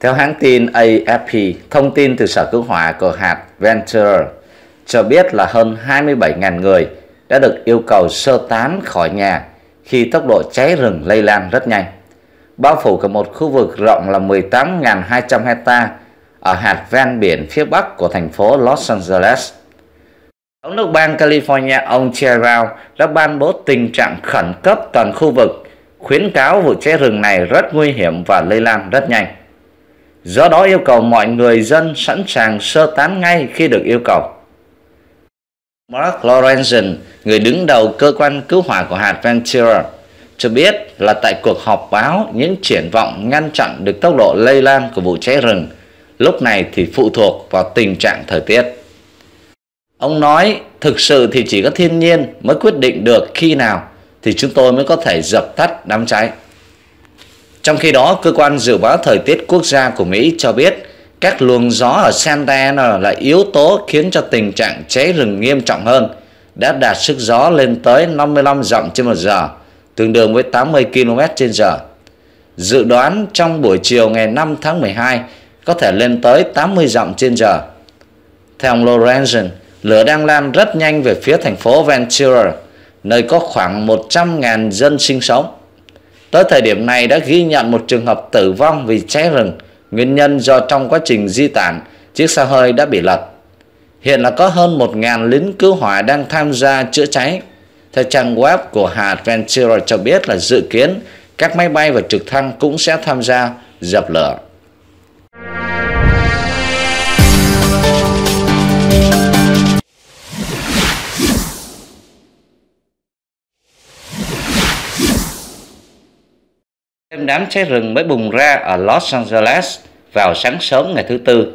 Theo hãng tin AFP, thông tin từ Sở Cứu hỏa của hạt Ventura cho biết là hơn 27.000 người đã được yêu cầu sơ tán khỏi nhà khi tốc độ cháy rừng lây lan rất nhanh. Bao phủ cả một khu vực rộng là 18.200 hecta ở hạt ven biển phía bắc của thành phố Los Angeles. Thống đốc bang California ông Jerry Brown đã ban bố tình trạng khẩn cấp toàn khu vực, khuyến cáo vụ cháy rừng này rất nguy hiểm và lây lan rất nhanh. Do đó yêu cầu mọi người dân sẵn sàng sơ tán ngay khi được yêu cầu. Mark Lorenzen, người đứng đầu cơ quan cứu hỏa của hạt Ventura, cho biết là tại cuộc họp báo những triển vọng ngăn chặn được tốc độ lây lan của vụ cháy rừng lúc này thì phụ thuộc vào tình trạng thời tiết. Ông nói thực sự thì chỉ có thiên nhiên mới quyết định được khi nào thì chúng tôi mới có thể dập tắt đám cháy. Trong khi đó, cơ quan dự báo thời tiết quốc gia của Mỹ cho biết các luồng gió ở Santa Ana là yếu tố khiến cho tình trạng cháy rừng nghiêm trọng hơn, đã đạt sức gió lên tới 55 dặm trên một giờ, tương đương với 80 km trên giờ. Dự đoán trong buổi chiều ngày 5 tháng 12 có thể lên tới 80 dặm trên giờ. Theo ông Lorenzen, lửa đang lan rất nhanh về phía thành phố Ventura, nơi có khoảng 100.000 dân sinh sống. Tới thời điểm này đã ghi nhận một trường hợp tử vong vì cháy rừng, nguyên nhân do trong quá trình di tản, chiếc xe hơi đã bị lật. Hiện là có hơn 1.000 lính cứu hỏa đang tham gia chữa cháy. Theo trang web của hạt Ventura cho biết là dự kiến các máy bay và trực thăng cũng sẽ tham gia dập lửa. Đám cháy rừng mới bùng ra ở Los Angeles vào sáng sớm ngày thứ Tư,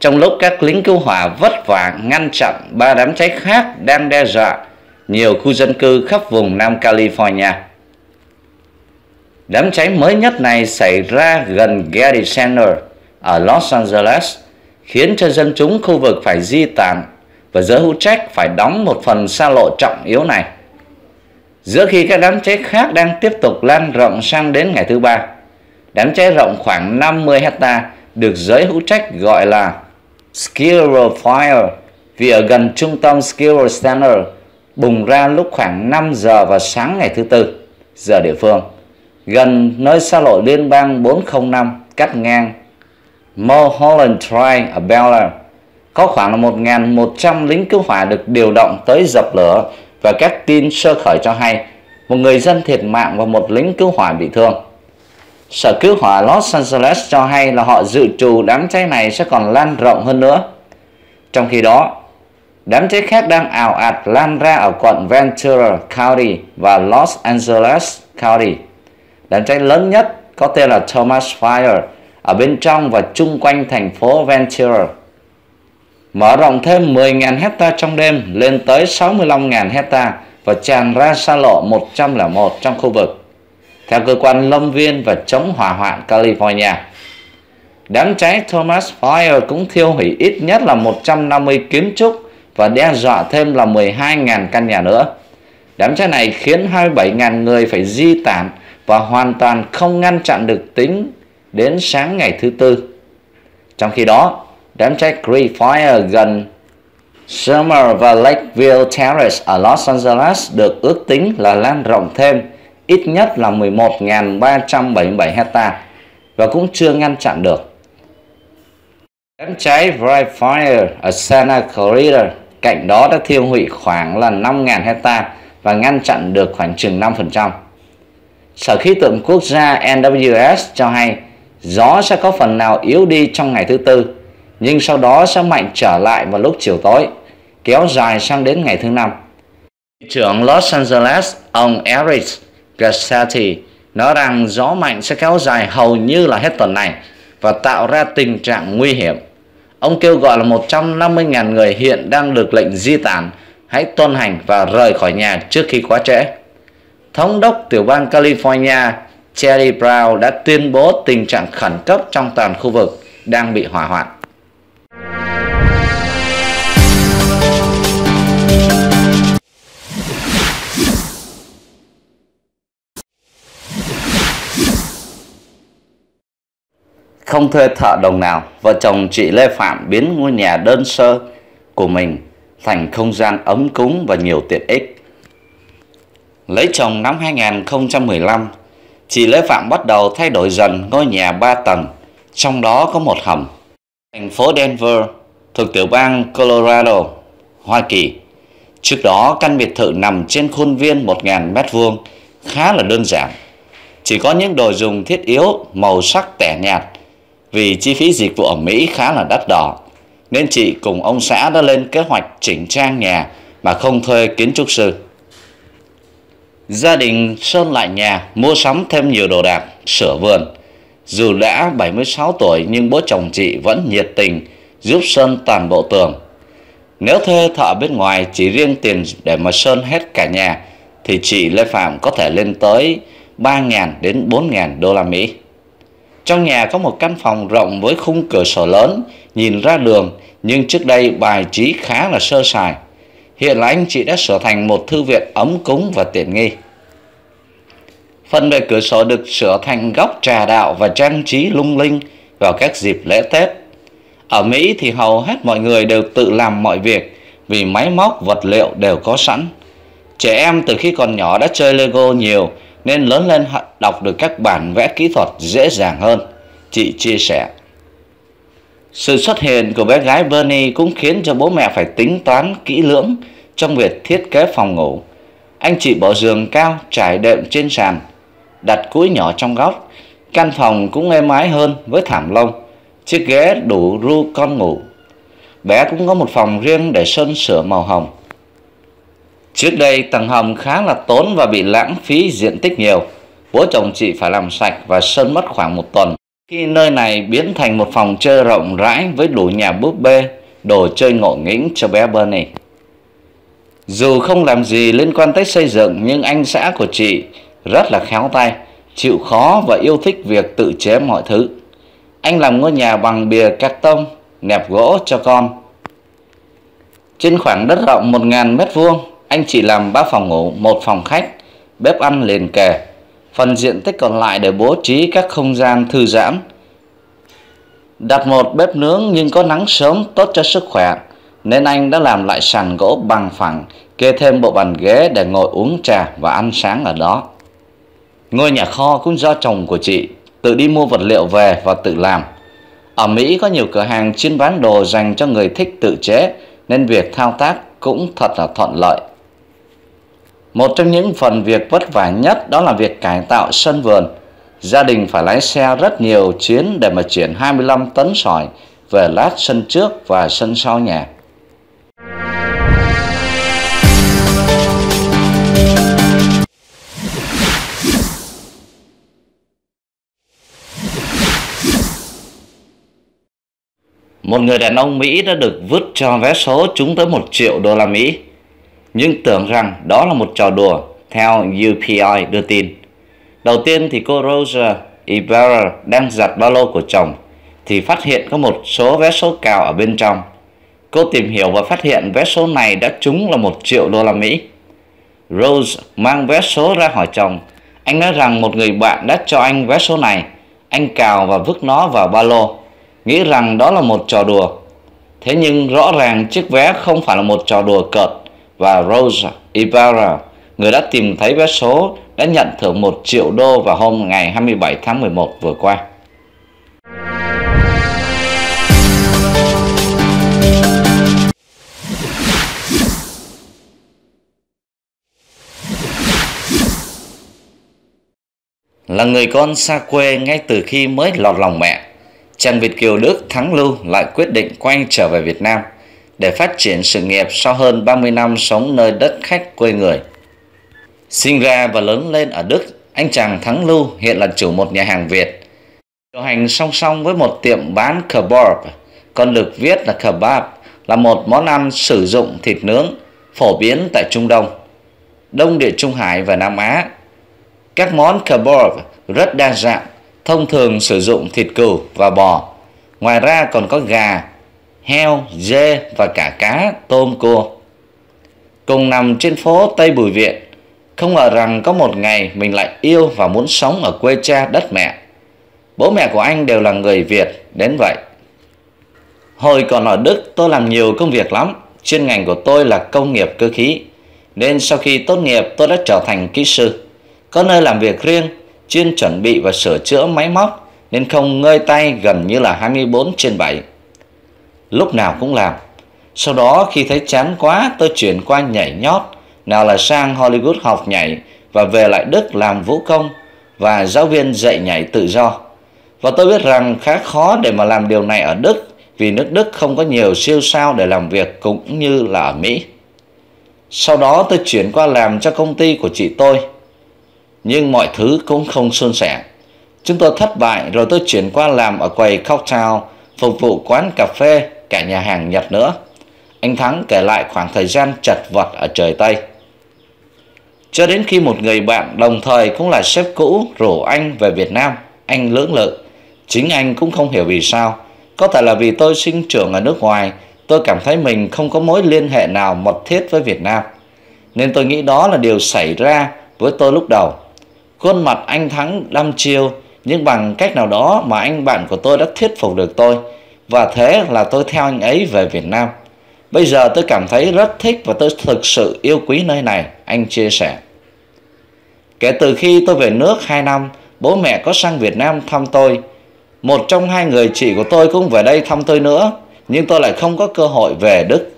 trong lúc các lính cứu hỏa vất vả ngăn chặn ba đám cháy khác đang đe dọa nhiều khu dân cư khắp vùng Nam California. Đám cháy mới nhất này xảy ra gần Getty Center ở Los Angeles, khiến cho dân chúng khu vực phải di tản và giới hữu trách phải đóng một phần xa lộ trọng yếu này giữa khi các đám cháy khác đang tiếp tục lan rộng sang đến ngày thứ ba. Đám cháy rộng khoảng 50 hecta được giới hữu trách gọi là Skirrow Fire vì ở gần trung tâm Skirrow Center bùng ra lúc khoảng 5 giờ vào sáng ngày thứ Tư, giờ địa phương, gần nơi xa lộ liên bang 405 cắt ngang Mulholland Drive ở Bel Air. Có khoảng 1.100 lính cứu hỏa được điều động tới dập lửa và các tin sơ khởi cho hay một người dân thiệt mạng và một lính cứu hỏa bị thương. Sở cứu hỏa Los Angeles cho hay là họ dự trù đám cháy này sẽ còn lan rộng hơn nữa. Trong khi đó, đám cháy khác đang ảo ạt lan ra ở quận Ventura County và Los Angeles County. Đám cháy lớn nhất có tên là Thomas Fire ở bên trong và chung quanh thành phố Ventura mở rộng thêm 10.000 hecta trong đêm lên tới 65.000 hecta và tràn ra xa lộ 101 trong khu vực. Theo cơ quan lâm viên và chống hỏa hoạn California, đám cháy Thomas Fire cũng thiêu hủy ít nhất là 150 kiến trúc và đe dọa thêm là 12.000 căn nhà nữa. Đám cháy này khiến 27.000 người phải di tản và hoàn toàn không ngăn chặn được tính đến sáng ngày thứ Tư. Trong khi đó, đám cháy Great Fire gần Summer và Lakeville Terrace ở Los Angeles được ước tính là lan rộng thêm, ít nhất là 11.377 hecta và cũng chưa ngăn chặn được. Đám cháy Bright Fire ở Santa Clarita cạnh đó đã thiêu hủy khoảng là 5.000 hecta và ngăn chặn được khoảng chừng 5%. Sở khí tượng quốc gia NWS cho hay, gió sẽ có phần nào yếu đi trong ngày thứ Tư nhưng sau đó sẽ mạnh trở lại vào lúc chiều tối, kéo dài sang đến ngày thứ năm. Trưởng Los Angeles, ông Eric Garcetti nói rằng gió mạnh sẽ kéo dài hầu như là hết tuần này và tạo ra tình trạng nguy hiểm. Ông kêu gọi là 150.000 người hiện đang được lệnh di tản hãy tuân hành và rời khỏi nhà trước khi quá trễ. Thống đốc tiểu bang California Jerry Brown đã tuyên bố tình trạng khẩn cấp trong toàn khu vực đang bị hỏa hoạn. Không thuê thợ đồng nào, vợ chồng chị Lê Phạm biến ngôi nhà đơn sơ của mình thành không gian ấm cúng và nhiều tiện ích. Lấy chồng năm 2015, chị Lê Phạm bắt đầu thay đổi dần ngôi nhà 3 tầng, trong đó có một hầm. Thành phố Denver, thuộc tiểu bang Colorado, Hoa Kỳ. Trước đó, căn biệt thự nằm trên khuôn viên 1.000 m2, khá là đơn giản. Chỉ có những đồ dùng thiết yếu, màu sắc tẻ nhạt, vì chi phí dịch vụ ở Mỹ khá là đắt đỏ, nên chị cùng ông xã đã lên kế hoạch chỉnh trang nhà mà không thuê kiến trúc sư. Gia đình sơn lại nhà, mua sắm thêm nhiều đồ đạc, sửa vườn. Dù đã 76 tuổi nhưng bố chồng chị vẫn nhiệt tình giúp sơn toàn bộ tường. Nếu thuê thợ bên ngoài chỉ riêng tiền để mà sơn hết cả nhà thì chị Lê Phạm có thể lên tới 3.000 đến 4.000 đô la Mỹ. Trong nhà có một căn phòng rộng với khung cửa sổ lớn, nhìn ra đường, nhưng trước đây bài trí khá là sơ sài. Hiện là anh chị đã sửa thành một thư viện ấm cúng và tiện nghi. Phần bề cửa sổ được sửa thành góc trà đạo và trang trí lung linh vào các dịp lễ Tết. Ở Mỹ thì hầu hết mọi người đều tự làm mọi việc vì máy móc vật liệu đều có sẵn. Trẻ em từ khi còn nhỏ đã chơi Lego nhiều nên lớn lên đọc được các bản vẽ kỹ thuật dễ dàng hơn, chị chia sẻ. Sự xuất hiện của bé gái Bernie cũng khiến cho bố mẹ phải tính toán kỹ lưỡng trong việc thiết kế phòng ngủ. Anh chị bỏ giường cao trải đệm trên sàn, đặt cúi nhỏ trong góc. Căn phòng cũng êm ái hơn với thảm lông, chiếc ghế đủ ru con ngủ. Bé cũng có một phòng riêng để sơn sửa màu hồng. Trước đây tầng hầm khá là tốn và bị lãng phí diện tích nhiều. Bố chồng chị phải làm sạch và sơn mất khoảng một tuần. Khi nơi này biến thành một phòng chơi rộng rãi với đủ nhà búp bê, đồ chơi ngộ nghĩnh cho bé Bernie. Dù không làm gì liên quan tới xây dựng nhưng anh xã của chị rất là khéo tay, chịu khó và yêu thích việc tự chế mọi thứ. Anh làm ngôi nhà bằng bìa cắt tông, nẹp gỗ cho con. Trên khoảng đất rộng 1.000 mét vuông, anh chỉ làm 3 phòng ngủ, một phòng khách, bếp ăn liền kề. Phần diện tích còn lại để bố trí các không gian thư giãn. Đặt một bếp nướng nhưng có nắng sớm tốt cho sức khỏe, nên anh đã làm lại sàn gỗ bằng phẳng, kê thêm bộ bàn ghế để ngồi uống trà và ăn sáng ở đó. Ngôi nhà kho cũng do chồng của chị tự đi mua vật liệu về và tự làm. Ở Mỹ có nhiều cửa hàng chuyên bán đồ dành cho người thích tự chế nên việc thao tác cũng thật là thuận lợi. Một trong những phần việc vất vả nhất đó là việc cải tạo sân vườn. Gia đình phải lái xe rất nhiều chuyến để mà chuyển 25 tấn sỏi về lát sân trước và sân sau nhà. Một người đàn ông Mỹ đã được vứt cho vé số trúng tới 1 triệu đô la Mỹ nhưng tưởng rằng đó là một trò đùa, theo UPI đưa tin. Đầu tiên thì cô Rosa Ibarra đang giặt ba lô của chồng thì phát hiện có một số vé số cào ở bên trong. Cô tìm hiểu và phát hiện vé số này đã trúng là một triệu đô la Mỹ. Rose mang vé số ra hỏi chồng. Anh nói rằng một người bạn đã cho anh vé số này. Anh cào và vứt nó vào ba lô, nghĩ rằng đó là một trò đùa. Thế nhưng rõ ràng chiếc vé không phải là một trò đùa cợt và Rose Ibarra, người đã tìm thấy vé số, đã nhận thưởng 1 triệu đô vào hôm ngày 27 tháng 11 vừa qua. Là người con xa quê ngay từ khi mới lọt lòng mẹ, Trần Việt Kiều Đức thắng lưu lại quyết định quay trở về Việt Nam – để phát triển sự nghiệp sau hơn 30 năm sống nơi đất khách quê người. Sinh ra và lớn lên ở Đức, anh chàng Thắng Lưu hiện là chủ một nhà hàng Việt. Điều hành song song với một tiệm bán kebab, còn được viết là kebab, là một món ăn sử dụng thịt nướng phổ biến tại Trung Đông, Đông Địa Trung Hải và Nam Á. Các món kebab rất đa dạng, thông thường sử dụng thịt cừu và bò. Ngoài ra còn có gà, heo, dê và cả cá, tôm, cua. Cùng nằm trên phố Tây Bùi Viện, không ngờ rằng có một ngày mình lại yêu và muốn sống ở quê cha đất mẹ. Bố mẹ của anh đều là người Việt đến vậy. Hồi còn ở Đức tôi làm nhiều công việc lắm. Chuyên ngành của tôi là công nghiệp cơ khí. Nên sau khi tốt nghiệp tôi đã trở thành kỹ sư. Có nơi làm việc riêng, chuyên chuẩn bị và sửa chữa máy móc nên không ngơi tay gần như là 24 trên 7. Lúc nào cũng làm. Sau đó khi thấy chán quá tôi chuyển qua nhảy nhót, nào là sang Hollywood học nhảy và về lại Đức làm vũ công và giáo viên dạy nhảy tự do. Và tôi biết rằng khá khó để mà làm điều này ở Đức vì nước Đức không có nhiều siêu sao để làm việc cũng như là ở Mỹ. Sau đó tôi chuyển qua làm cho công ty của chị tôi. Nhưng mọi thứ cũng không suôn sẻ. Chúng tôi thất bại rồi tôi chuyển qua làm ở quầy cocktail, phục vụ quán cà phê, cả nhà hàng Nhật nữa. Anh Thắng kể lại khoảng thời gian chật vật ở trời Tây. Cho đến khi một người bạn đồng thời cũng là sếp cũ rủ anh về Việt Nam, anh lưỡng lự. Chính anh cũng không hiểu vì sao. Có thể là vì tôi sinh trưởng ở nước ngoài, tôi cảm thấy mình không có mối liên hệ nào mật thiết với Việt Nam. Nên tôi nghĩ đó là điều xảy ra với tôi lúc đầu. Khuôn mặt anh Thắng đăm chiêu, nhưng bằng cách nào đó mà anh bạn của tôi đã thuyết phục được tôi. Và thế là tôi theo anh ấy về Việt Nam. Bây giờ tôi cảm thấy rất thích và tôi thực sự yêu quý nơi này, anh chia sẻ. Kể từ khi tôi về nước 2 năm, bố mẹ có sang Việt Nam thăm tôi. Một trong hai người chị của tôi cũng về đây thăm tôi nữa, nhưng tôi lại không có cơ hội về Đức.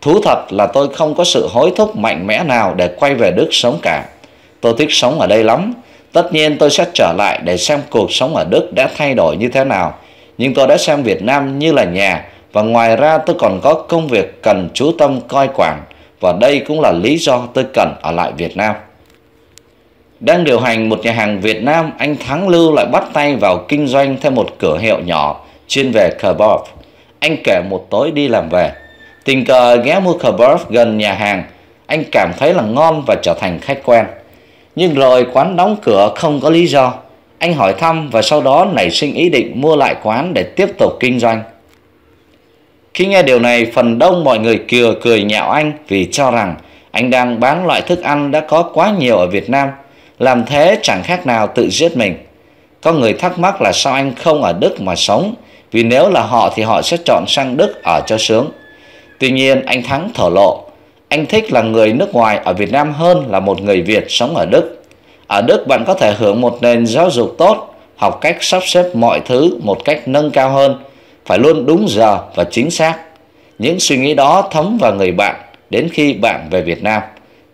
Thú thật là tôi không có sự hối thúc mạnh mẽ nào để quay về Đức sống cả. Tôi thích sống ở đây lắm. Tất nhiên tôi sẽ trở lại để xem cuộc sống ở Đức đã thay đổi như thế nào. Nhưng tôi đã xem Việt Nam như là nhà và ngoài ra tôi còn có công việc cần chú tâm coi quản và đây cũng là lý do tôi cần ở lại Việt Nam. Đang điều hành một nhà hàng Việt Nam, anh Thắng Lưu lại bắt tay vào kinh doanh thêm một cửa hiệu nhỏ chuyên về kebab. Anh kể một tối đi làm về. Tình cờ ghé mua kebab gần nhà hàng, anh cảm thấy là ngon và trở thành khách quen. Nhưng rồi quán đóng cửa không có lý do. Anh hỏi thăm và sau đó nảy sinh ý định mua lại quán để tiếp tục kinh doanh. Khi nghe điều này, phần đông mọi người cười cười nhạo anh vì cho rằng anh đang bán loại thức ăn đã có quá nhiều ở Việt Nam. Làm thế chẳng khác nào tự giết mình. Có người thắc mắc là sao anh không ở Đức mà sống, vì nếu là họ thì họ sẽ chọn sang Đức ở cho sướng. Tuy nhiên anh Thắng thổ lộ, anh thích là người nước ngoài ở Việt Nam hơn là một người Việt sống ở Đức. Ở Đức bạn có thể hưởng một nền giáo dục tốt, học cách sắp xếp mọi thứ một cách nâng cao hơn, phải luôn đúng giờ và chính xác. Những suy nghĩ đó thấm vào người bạn đến khi bạn về Việt Nam.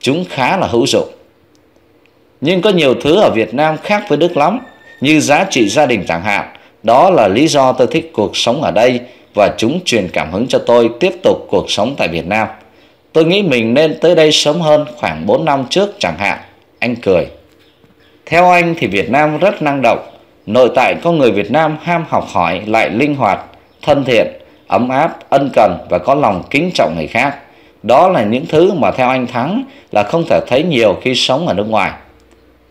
Chúng khá là hữu dụng. Nhưng có nhiều thứ ở Việt Nam khác với Đức lắm, như giá trị gia đình chẳng hạn. Đó là lý do tôi thích cuộc sống ở đây và chúng truyền cảm hứng cho tôi tiếp tục cuộc sống tại Việt Nam. Tôi nghĩ mình nên tới đây sớm hơn khoảng 4 năm trước chẳng hạn. Anh cười. Theo anh thì Việt Nam rất năng động. Nội tại có người Việt Nam ham học hỏi lại linh hoạt, thân thiện, ấm áp, ân cần và có lòng kính trọng người khác. Đó là những thứ mà theo anh Thắng là không thể thấy nhiều khi sống ở nước ngoài.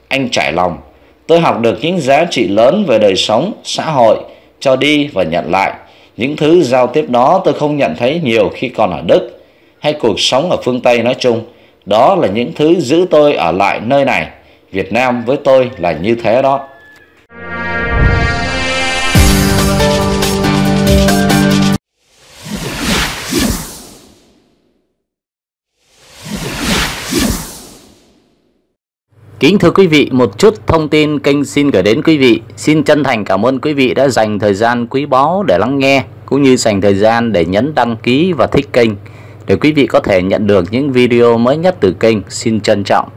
Anh trải lòng, tôi học được những giá trị lớn về đời sống, xã hội, cho đi và nhận lại. Những thứ giao tiếp đó tôi không nhận thấy nhiều khi còn ở Đức hay cuộc sống ở phương Tây nói chung. Đó là những thứ giữ tôi ở lại nơi này. Việt Nam với tôi là như thế đó. Kính thưa quý vị, một chút thông tin kênh xin gửi đến quý vị. Xin chân thành cảm ơn quý vị đã dành thời gian quý báu để lắng nghe, cũng như dành thời gian để nhấn đăng ký và thích kênh, để quý vị có thể nhận được những video mới nhất từ kênh. Xin trân trọng.